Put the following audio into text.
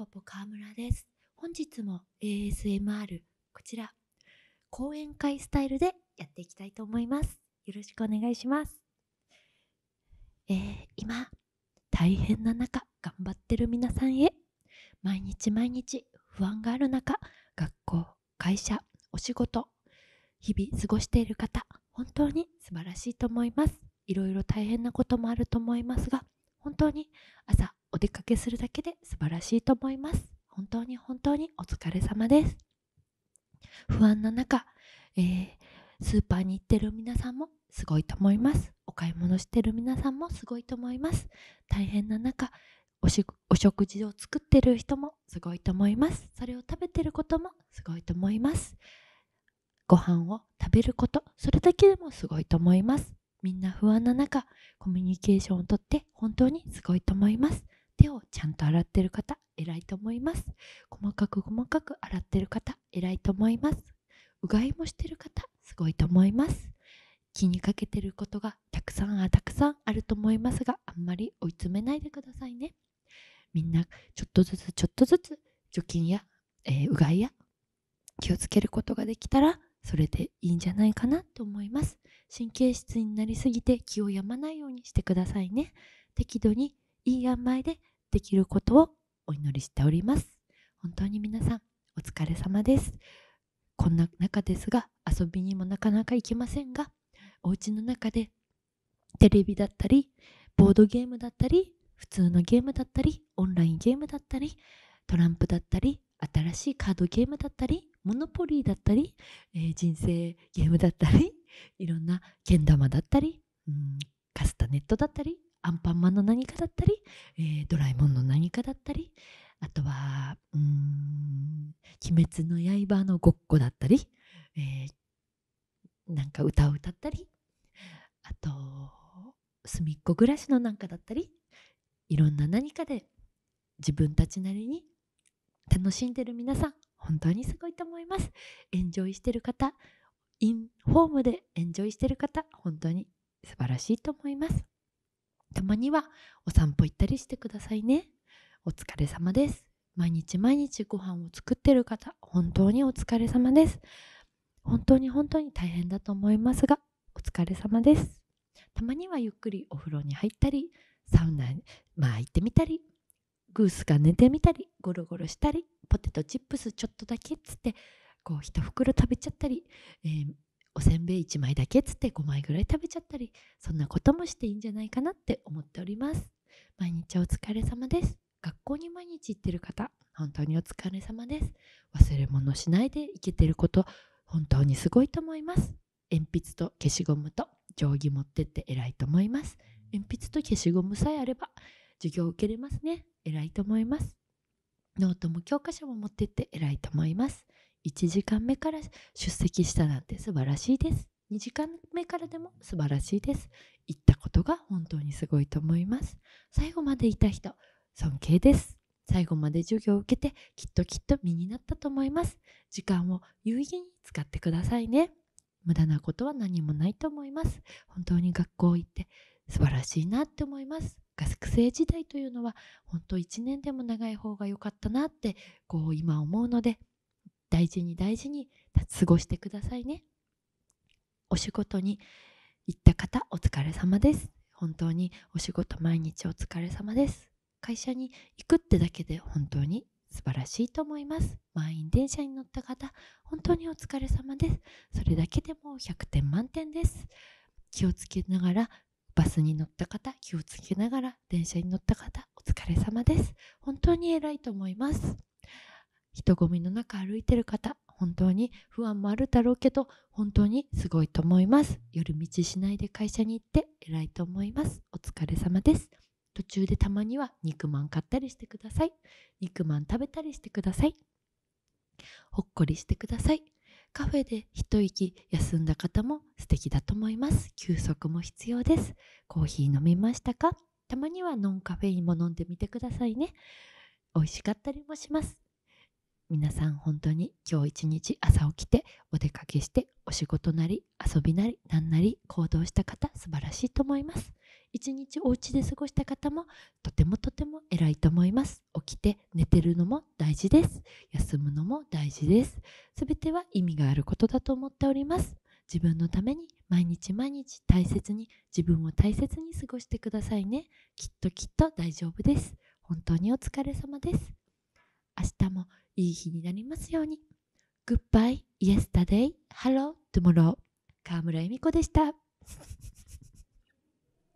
ぽぽ川村です。本日も ASMR こちら講演会スタイルでやっていきたいと思います。よろしくお願いします。えー、今大変な中頑張ってる皆さんへ毎日毎日不安がある中学校会社お仕事日々過ごしている方本当に素晴らしいと思いますいろいろ大変なこともあると思いますが本当に朝お出かけするだけで素晴らしいと思います。本当に本当にお疲れ様です。不安な中、えースーパーに行ってる皆さんもすごいと思います。お買い物してる皆さんもすごいと思います。大変な中おしお食事を作ってる人もすごいと思います。それを食べてることもすごいと思います。ご飯を食べることそれだけでもすごいと思います。みんな不安な中コミュニケーションをとって本当にすごいと思います。手をちゃんと洗ってる方偉いと思います。細かく細かく洗ってる方偉いと思います。うがいもしてる方すごいと思います。気にかけてることがたくさんあたくさんあると思いますがあんまり追い詰めないでくださいね。みんなちょっとずつちょっとずつ除菌や、えーうがいや気をつけることができたらそれでいいんじゃないかなと思います。神経質になりすぎて気を病まないようにしてくださいね。適度にいい塩梅でできることをお祈りしております。本当に皆さんお疲れ様です。こんな中ですが遊びにもなかなか行けませんがお家の中でテレビだったりボードゲームだったり普通のゲームだったりオンラインゲームだったりトランプだったり新しいカードゲームだったりモノポリーだったり、えー人生ゲームだったりいろんなけん玉だったり、うん、カスタネットだったりアンパンマンの何かだったり、えードラえもんの何かだったりあとはうん鬼滅の刃のごっこだったり、えーなんか歌を歌ったりあと隅っこ暮らしのなんかだったりいろんな何かで自分たちなりに楽しんでる皆さん本当にすごいと思います。エンジョイしてる方インホームでエンジョイしてる方本当に素晴らしいと思います。たまにはお散歩行ったりしてくださいね。お疲れ様です。毎日毎日ご飯を作ってる方本当にお疲れ様です。本当に本当に大変だと思いますがお疲れ様です。たまにはゆっくりお風呂に入ったりサウナにまあ行ってみたりグースが寝てみたりゴロゴロしたりポテトチップスちょっとだけっつってこう一袋食べちゃったり、えーおせんべい1枚だけっつって5枚ぐらい食べちゃったりそんなこともしていいんじゃないかなって思っております。毎日お疲れ様です。学校に毎日行ってる方本当にお疲れ様です。忘れ物しないでいけてること本当にすごいと思います。鉛筆と消しゴムと定規持ってって偉いと思います。鉛筆と消しゴムさえあれば授業受けれますね。偉いと思います。ノートも教科書も持ってって偉いと思います。1時間目から出席したなんて素晴らしいです。2時間目からでも素晴らしいです。言ったことが本当にすごいと思います。最後までいた人尊敬です。最後まで授業を受けてきっときっと身になったと思います。時間を有意義に使ってくださいね。無駄なことは何もないと思います。本当に学校行って素晴らしいなって思います。学生時代というのは本当1年でも長い方が良かったなってこう今思うので大事に大事に過ごしてくださいね。お仕事に行った方お疲れ様です。本当にお仕事毎日お疲れ様です。会社に行くってだけで本当に素晴らしいと思います。満員電車に乗った方本当にお疲れ様です。それだけでも100点満点です。気をつけながらバスに乗った方気をつけながら電車に乗った方お疲れ様です。本当に偉いと思います。人混みの中歩いてる方本当に不安もあるだろうけど本当にすごいと思います。夜道しないで会社に行って偉いと思います。お疲れ様です。途中でたまには肉まん買ったりしてください。肉まん食べたりしてください。ほっこりしてください。カフェで一息休んだ方も素敵だと思います。休息も必要です。コーヒー飲みましたか？たまにはノンカフェインも飲んでみてくださいね。美味しかったりもします。皆さん本当に今日一日朝起きてお出かけしてお仕事なり遊びなり何なり行動した方素晴らしいと思います。一日お家で過ごした方もとてもとても偉いと思います。起きて寝てるのも大事です。休むのも大事です。すべては意味があることだと思っております。自分のために毎日毎日大切に自分を大切に過ごしてくださいね。きっときっと大丈夫です。本当にお疲れ様です。いい日になりますように Goodbye, yesterday, hello, tomorrow 河村恵美子でした